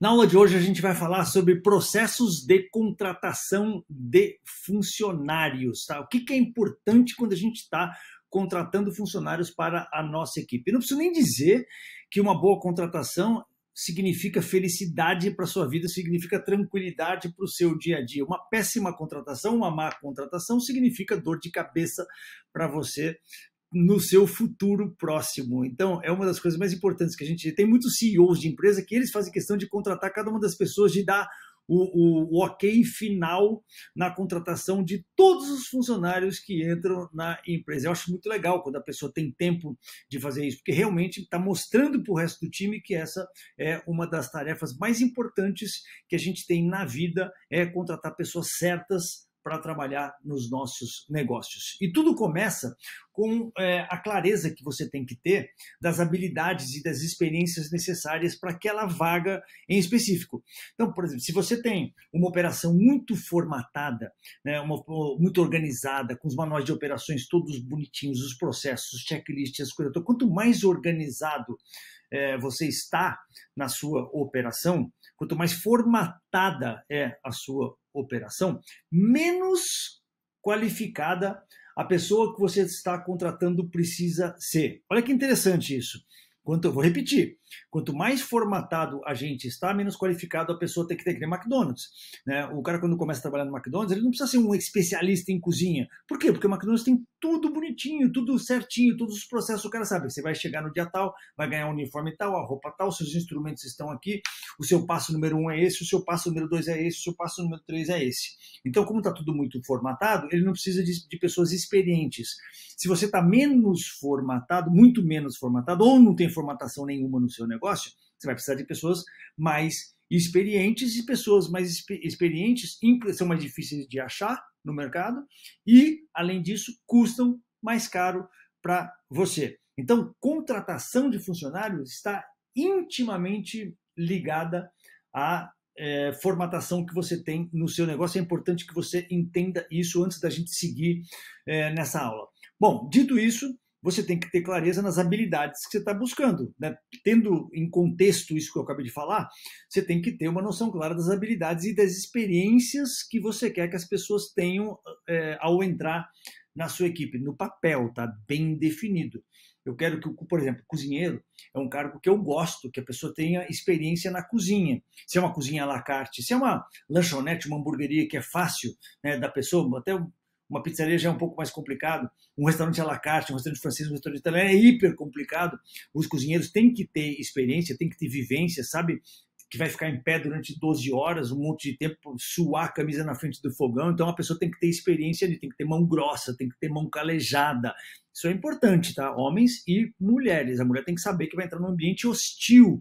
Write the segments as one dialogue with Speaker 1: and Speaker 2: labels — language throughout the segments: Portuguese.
Speaker 1: Na aula de hoje a gente vai falar sobre processos de contratação de funcionários, tá? O que, é importante quando a gente está contratando funcionários para a nossa equipe. Não preciso nem dizer que uma boa contratação significa felicidade para sua vida, significa tranquilidade para o seu dia a dia. Uma péssima contratação, uma má contratação significa dor de cabeça para você no seu futuro próximo. Então, é uma das coisas mais importantes que a gente tem muitos CEOs de empresa que eles fazem questão de contratar cada uma das pessoas, de dar o, o, o, ok final na contratação de todos os funcionários que entram na empresa. Eu acho muito legal quando a pessoa tem tempo de fazer isso, porque realmente está mostrando para o resto do time que essa é uma das tarefas mais importantes que a gente tem na vida, é contratar pessoas certas para trabalhar nos nossos negócios. E tudo começa com é, a clareza que você tem que ter das habilidades e das experiências necessárias para aquela vaga em específico. Então, por exemplo, se você tem uma operação muito formatada, né, uma, muito organizada, com os manuais de operações todos bonitinhos, os processos, os checklists, as coisas, quanto mais organizado é, você está na sua operação, quanto mais formatada é a sua operação, menos qualificada a pessoa que você está contratando precisa ser. Olha que interessante isso. Quanto, eu vou repetir, quanto mais formatado a gente está, menos qualificado a pessoa tem que ter que nem McDonald's. Né? O cara, quando começa a trabalhar no McDonald's, ele não precisa ser um especialista em cozinha. Por quê? Porque o McDonald's tem tudo bonitinho, tudo certinho, todos os processos o cara sabe. Você vai chegar no dia tal, vai ganhar um uniforme tal, a roupa tal, seus instrumentos estão aqui, o seu passo número um é esse, o seu passo número dois é esse, o seu passo número três é esse. Então, como está tudo muito formatado, ele não precisa de, de pessoas experientes. Se você está menos formatado, muito menos formatado, ou não tem formatação nenhuma no seu negócio, você vai precisar de pessoas mais experientes e pessoas mais experientes são mais difíceis de achar no mercado e, além disso, custam mais caro para você. Então, contratação de funcionários está intimamente ligada à é, formatação que você tem no seu negócio. É importante que você entenda isso antes da gente seguir é, nessa aula. Bom, dito isso, você tem que ter clareza nas habilidades que você está buscando. Né? Tendo em contexto isso que eu acabei de falar, você tem que ter uma noção clara das habilidades e das experiências que você quer que as pessoas tenham é, ao entrar na sua equipe. No papel, tá bem definido. Eu quero que, por exemplo, cozinheiro é um cargo que eu gosto, que a pessoa tenha experiência na cozinha. Se é uma cozinha à la carte, se é uma lanchonete, uma hamburgueria que é fácil né, da pessoa, até uma pizzaria já é um pouco mais complicado, um restaurante à la carte, um restaurante francês, um restaurante italiano é hiper complicado. Os cozinheiros têm que ter experiência, têm que ter vivência, sabe? Que vai ficar em pé durante 12 horas, um monte de tempo, suar a camisa na frente do fogão. Então a pessoa tem que ter experiência ali, tem que ter mão grossa, tem que ter mão calejada. Isso é importante, tá? Homens e mulheres. A mulher tem que saber que vai entrar num ambiente hostil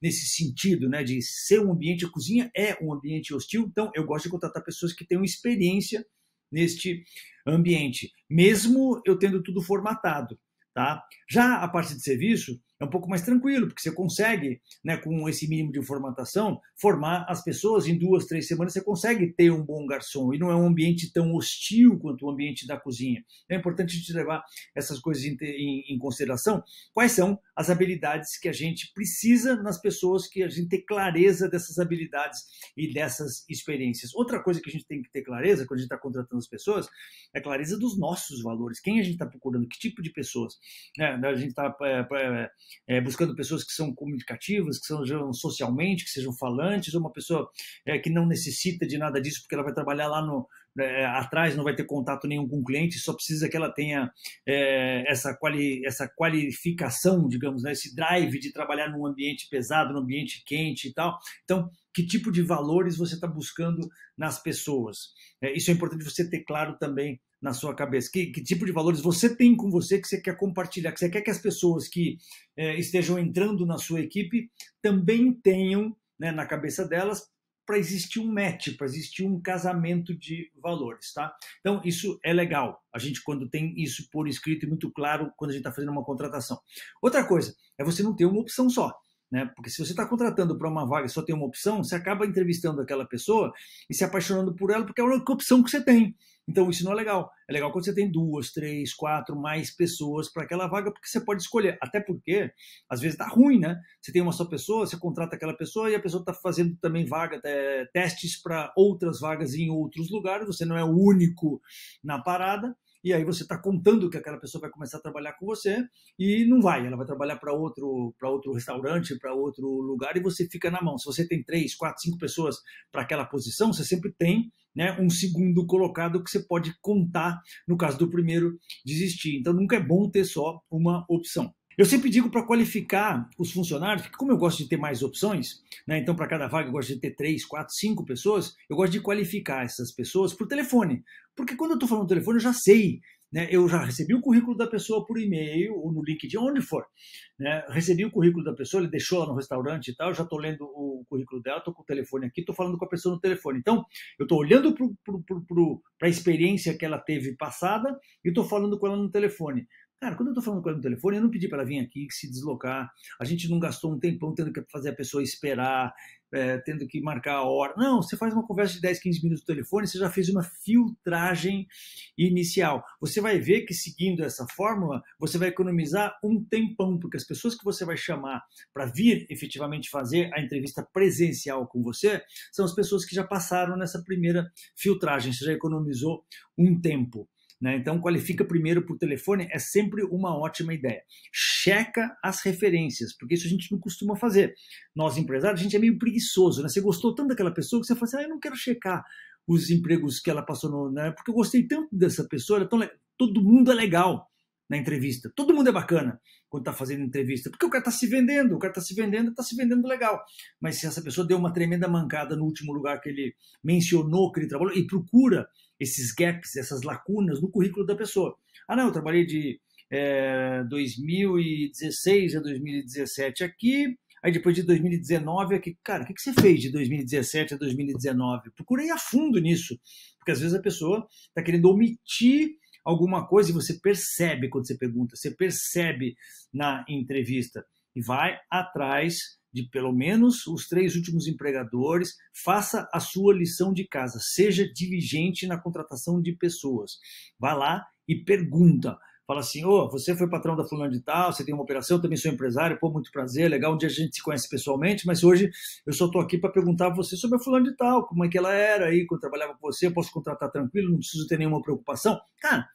Speaker 1: nesse sentido, né, de ser um ambiente, a cozinha é um ambiente hostil, então eu gosto de contratar pessoas que tenham experiência neste ambiente, mesmo eu tendo tudo formatado. Tá? Já a parte de serviço, é um pouco mais tranquilo, porque você consegue, né, com esse mínimo de formatação, formar as pessoas em duas, três semanas, você consegue ter um bom garçom e não é um ambiente tão hostil quanto o ambiente da cozinha. É importante a gente levar essas coisas em, em, em consideração. Quais são as habilidades que a gente precisa nas pessoas, que a gente tem clareza dessas habilidades e dessas experiências. Outra coisa que a gente tem que ter clareza quando a gente está contratando as pessoas é clareza dos nossos valores. Quem a gente está procurando, que tipo de pessoas. Né? A gente está é, é, é, buscando pessoas que são comunicativas, que sejam socialmente, que sejam falantes, ou uma pessoa é, que não necessita de nada disso porque ela vai trabalhar lá no, é, atrás, não vai ter contato nenhum com o cliente, só precisa que ela tenha é, essa, quali, essa qualificação, digamos, né, esse drive de trabalhar num ambiente pesado, num ambiente quente e tal. Então, que tipo de valores você está buscando nas pessoas? É, isso é importante você ter claro também na sua cabeça? Que, que, tipo de valores você tem com você que você quer compartilhar? Que você quer que as pessoas que é, estejam entrando na sua equipe também tenham né, na cabeça delas para existir um match, para existir um casamento de valores, tá? Então, isso é legal. A gente, quando tem isso por escrito e muito claro, quando a gente está fazendo uma contratação. Outra coisa é você não ter uma opção só. Né? Porque se você está contratando para uma vaga e só tem uma opção, você acaba entrevistando aquela pessoa e se apaixonando por ela porque é a única opção que você tem. Então isso não é legal. É legal quando você tem duas, três, quatro, mais pessoas para aquela vaga, porque você pode escolher. Até porque, às vezes, dá ruim, né? Você tem uma só pessoa, você contrata aquela pessoa e a pessoa está fazendo também vaga, é, testes para outras vagas em outros lugares, você não é o único na parada e aí você está contando que aquela pessoa vai começar a trabalhar com você e não vai, ela vai trabalhar para outro, outro restaurante, para outro lugar e você fica na mão. Se você tem três, quatro, cinco pessoas para aquela posição, você sempre tem né, um segundo colocado que você pode contar no caso do primeiro desistir. Então nunca é bom ter só uma opção. Eu sempre digo para qualificar os funcionários, porque como eu gosto de ter mais opções, né, então para cada vaga eu gosto de ter três, quatro, cinco pessoas, eu gosto de qualificar essas pessoas por telefone. Porque quando eu estou falando no telefone, eu já sei né, eu já recebi o currículo da pessoa por e-mail ou no LinkedIn, onde for. Né, recebi o currículo da pessoa, ele deixou lá no restaurante e tal, já estou lendo o currículo dela, estou com o telefone aqui, estou falando com a pessoa no telefone. Então, eu estou olhando para a experiência que ela teve passada e estou falando com ela no telefone. Cara, quando eu estou falando com ela no telefone, eu não pedi para ela vir aqui, se deslocar. A gente não gastou um tempão tendo que fazer a pessoa esperar, é, tendo que marcar a hora. Não, você faz uma conversa de 10, 15 minutos no telefone, você já fez uma filtragem inicial. Você vai ver que seguindo essa fórmula, você vai economizar um tempão, porque as pessoas que você vai chamar para vir efetivamente fazer a entrevista presencial com você são as pessoas que já passaram nessa primeira filtragem. Você já economizou um tempo. Né? Então, qualifica primeiro por telefone é sempre uma ótima ideia. Checa as referências, porque isso a gente não costuma fazer. Nós, empresários, a gente é meio preguiçoso. Né? Você gostou tanto daquela pessoa que você fala assim: ah, eu não quero checar os empregos que ela passou, no, né? porque eu gostei tanto dessa pessoa, tão todo mundo é legal na entrevista. Todo mundo é bacana quando está fazendo entrevista, porque o cara está se vendendo, o cara está se vendendo, está se vendendo legal. Mas se essa pessoa deu uma tremenda mancada no último lugar que ele mencionou que ele trabalhou e procura esses gaps, essas lacunas no currículo da pessoa. Ah, não, eu trabalhei de é, 2016 a 2017 aqui, aí depois de 2019 aqui. Cara, o que, que você fez de 2017 a 2019? Procurei a fundo nisso, porque às vezes a pessoa está querendo omitir alguma coisa e você percebe quando você pergunta, você percebe na entrevista e vai atrás de pelo menos os três últimos empregadores, faça a sua lição de casa, seja diligente na contratação de pessoas. Vá lá e pergunta. Fala assim, ô, oh, você foi patrão da fulana de tal, você tem uma operação, eu também sou empresário, pô, muito prazer, legal, um dia a gente se conhece pessoalmente, mas hoje eu só estou aqui para perguntar a você sobre a fulana de tal, como é que ela era aí, quando trabalhava com você, eu posso contratar tranquilo, não preciso ter nenhuma preocupação. Cara,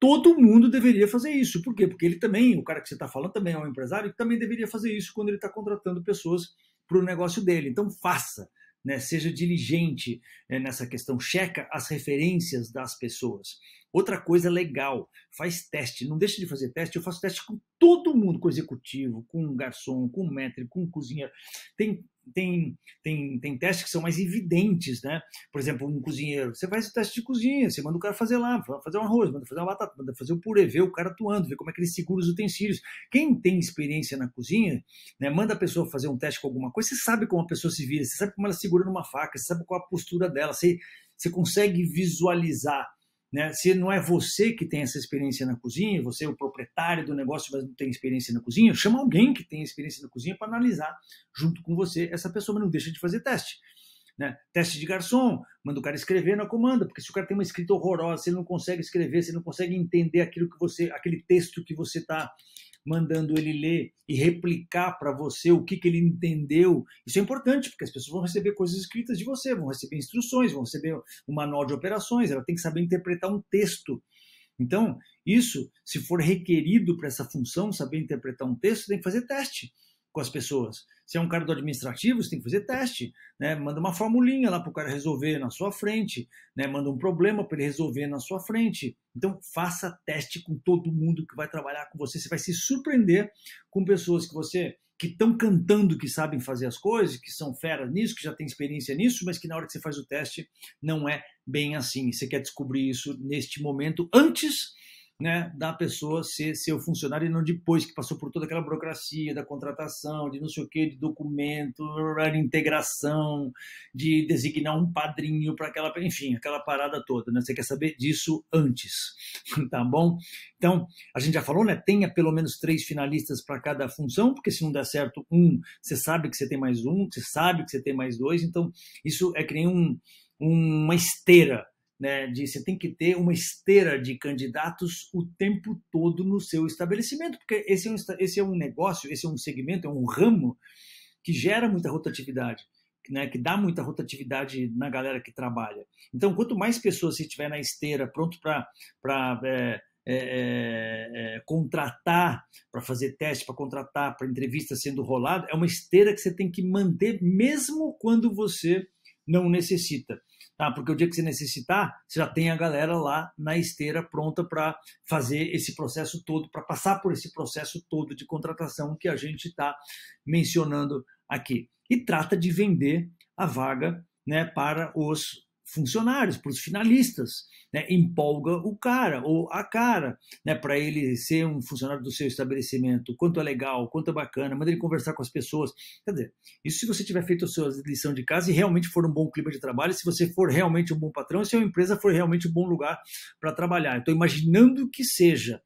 Speaker 1: Todo mundo deveria fazer isso. Por quê? Porque ele também, o cara que você está falando, também é um empresário, e também deveria fazer isso quando ele está contratando pessoas para o negócio dele. Então, faça. Né, seja diligente né, nessa questão, checa as referências das pessoas. Outra coisa legal, faz teste, não deixa de fazer teste, eu faço teste com todo mundo, com executivo, com garçom, com métrico, com cozinheiro. Tem tem, tem, tem testes que são mais evidentes, né? Por exemplo, um cozinheiro, você faz o teste de cozinha, você manda o cara fazer lá, fazer um arroz, manda fazer uma batata, manda fazer o purê, ver o cara atuando, ver como é que ele segura os utensílios. Quem tem experiência na cozinha, né, manda a pessoa fazer um teste com alguma coisa, você sabe como a pessoa se vira, você sabe como ela segura numa faca, você sabe qual a postura dela, você, você consegue visualizar né? Se não é você que tem essa experiência na cozinha, você é o proprietário do negócio, mas não tem experiência na cozinha, chama alguém que tem experiência na cozinha para analisar junto com você essa pessoa, mas não deixa de fazer teste. Né? Teste de garçom, manda o cara escrever na comanda, porque se o cara tem uma escrita horrorosa, se ele não consegue escrever, se ele não consegue entender aquilo que você, aquele texto que você está mandando ele ler e replicar para você o que, que ele entendeu. Isso é importante, porque as pessoas vão receber coisas escritas de você, vão receber instruções, vão receber um manual de operações, ela tem que saber interpretar um texto. Então, isso, se for requerido para essa função, saber interpretar um texto, tem que fazer teste com as pessoas. Se é um cara do administrativo, você tem que fazer teste, né? Manda uma formulinha lá para o cara resolver na sua frente, né? Manda um problema para ele resolver na sua frente. Então, faça teste com todo mundo que vai trabalhar com você. Você vai se surpreender com pessoas que você que estão cantando que sabem fazer as coisas, que são feras nisso, que já têm experiência nisso, mas que na hora que você faz o teste não é bem assim. Você quer descobrir isso neste momento antes né, da pessoa ser seu funcionário e não depois que passou por toda aquela burocracia da contratação, de não sei o que, de documento, de integração, de designar um padrinho para aquela, enfim, aquela parada toda, né? Você quer saber disso antes, tá bom? Então, a gente já falou, né? Tenha pelo menos três finalistas para cada função, porque se não der certo um, você sabe que você tem mais um, você sabe que você tem mais dois, então isso é que nem um, uma esteira né, de você tem que ter uma esteira de candidatos o tempo todo no seu estabelecimento, porque esse é um, esse é um negócio, esse é um segmento, é um ramo que gera muita rotatividade, né, que dá muita rotatividade na galera que trabalha. Então, quanto mais pessoas você tiver na esteira, pronto para é, é, é, é, contratar, para fazer teste, para contratar, para entrevista sendo rolada, é uma esteira que você tem que manter mesmo quando você não necessita tá? porque o dia que você necessitar, você já tem a galera lá na esteira pronta para fazer esse processo todo, para passar por esse processo todo de contratação que a gente está mencionando aqui. E trata de vender a vaga né, para os funcionários, para os finalistas. Né? Empolga o cara ou a cara né? para ele ser um funcionário do seu estabelecimento. Quanto é legal, quanto é bacana, manda ele conversar com as pessoas. Quer dizer, isso se você tiver feito a sua lição de casa e realmente for um bom clima de trabalho, se você for realmente um bom patrão, se a empresa for realmente um bom lugar para trabalhar. Estou imaginando que seja.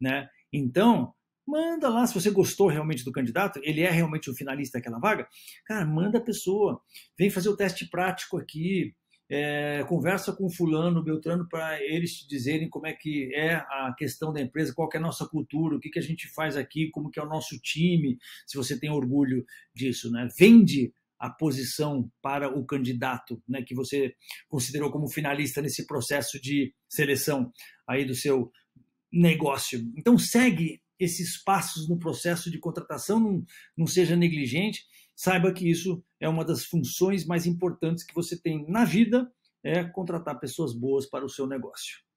Speaker 1: Né? Então, manda lá, se você gostou realmente do candidato, ele é realmente o finalista daquela vaga, cara, manda a pessoa, vem fazer o teste prático aqui, é, conversa com fulano, Beltrano, para eles te dizerem como é que é a questão da empresa, qual é a nossa cultura, o que, que a gente faz aqui, como que é o nosso time, se você tem orgulho disso. Né? Vende a posição para o candidato né, que você considerou como finalista nesse processo de seleção aí do seu negócio. Então segue esses passos no processo de contratação, não, não seja negligente, saiba que isso é uma das funções mais importantes que você tem na vida, é contratar pessoas boas para o seu negócio.